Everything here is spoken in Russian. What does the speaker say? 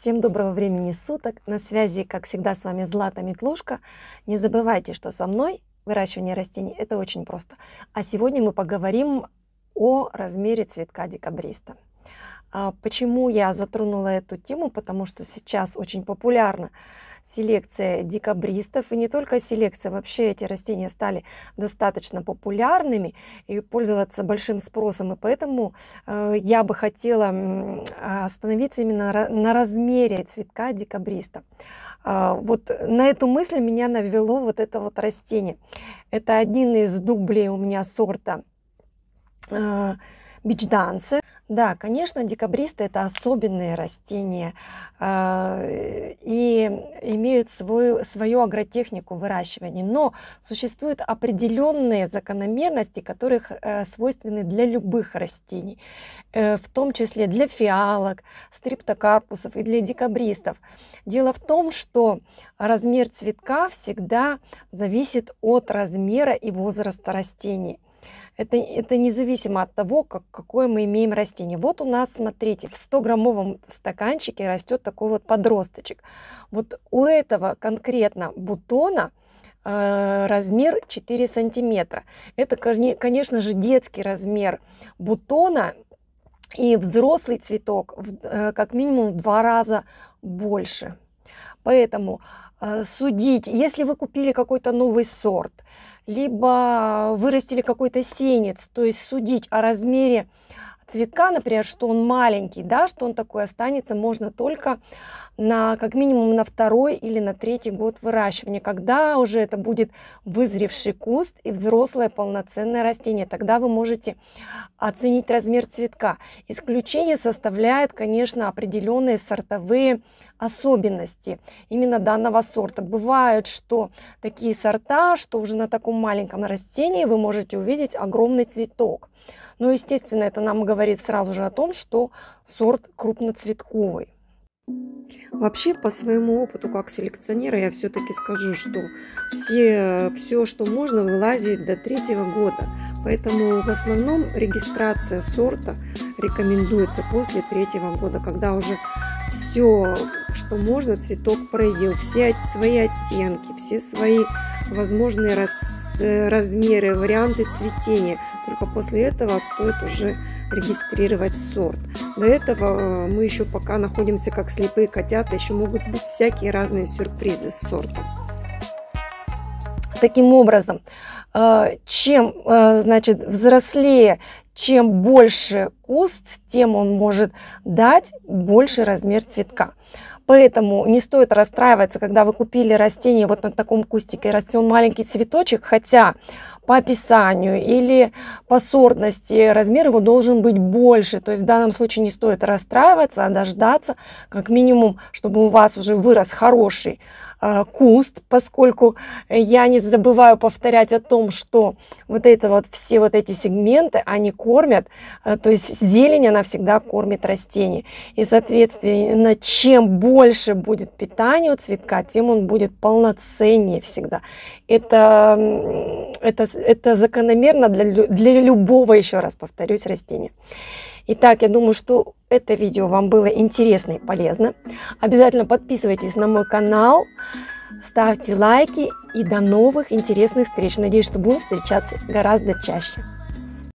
Всем доброго времени суток. На связи, как всегда, с вами Злата Метлушка. Не забывайте, что со мной выращивание растений – это очень просто. А сегодня мы поговорим о размере цветка декабриста. А почему я затронула эту тему? Потому что сейчас очень популярно селекция декабристов. И не только селекция, вообще эти растения стали достаточно популярными и пользоваться большим спросом. И поэтому э, я бы хотела остановиться именно на размере цветка декабриста. Э, вот на эту мысль меня навело вот это вот растение. Это один из дублей у меня сорта э, бичданцы. Да, конечно, декабристы это особенные растения э, и имеют свою, свою агротехнику выращивания, но существуют определенные закономерности, которых э, свойственны для любых растений, э, в том числе для фиалок, стриптокарпусов и для декабристов. Дело в том, что размер цветка всегда зависит от размера и возраста растений. Это, это независимо от того, как, какое мы имеем растение. Вот у нас, смотрите, в 100-граммовом стаканчике растет такой вот подросточек. Вот у этого конкретно бутона э, размер 4 сантиметра. Это, конечно же, детский размер бутона. И взрослый цветок э, как минимум в два раза больше. Поэтому э, судить, если вы купили какой-то новый сорт, либо вырастили какой-то сенец, то есть судить о размере цветка, например, что он маленький, да, что он такой останется, можно только на как минимум на второй или на третий год выращивания, когда уже это будет вызревший куст и взрослое полноценное растение, тогда вы можете оценить размер цветка. Исключение составляет, конечно, определенные сортовые особенности именно данного сорта. Бывает, что такие сорта, что уже на таком маленьком растении вы можете увидеть огромный цветок. Но, естественно, это нам говорит сразу же о том, что сорт крупноцветковый. Вообще, по своему опыту как селекционера, я все-таки скажу, что все, все, что можно, вылазит до третьего года. Поэтому в основном регистрация сорта рекомендуется после третьего года, когда уже все, что можно, цветок проявил, все свои оттенки, все свои возможные раз, размеры, варианты цветения. Только после этого стоит уже регистрировать сорт. До этого э, мы еще пока находимся как слепые котята, еще могут быть всякие разные сюрпризы с сортом. Таким образом, э, чем э, значит, взрослее чем больше куст, тем он может дать больше размер цветка. Поэтому не стоит расстраиваться, когда вы купили растение вот на таком кустике, растет маленький цветочек, хотя по описанию или по сортности размер его должен быть больше. То есть в данном случае не стоит расстраиваться, а дождаться как минимум, чтобы у вас уже вырос хороший куст, поскольку я не забываю повторять о том, что вот это вот все вот эти сегменты, они кормят, э, то есть зелень, она всегда кормит растение. И, соответственно, чем больше будет питания у цветка, тем он будет полноценнее всегда. Это, это, это закономерно для, для любого, еще раз повторюсь, растения. Итак, я думаю, что это видео вам было интересно и полезно. Обязательно подписывайтесь на мой канал, ставьте лайки и до новых интересных встреч. Надеюсь, что будем встречаться гораздо чаще.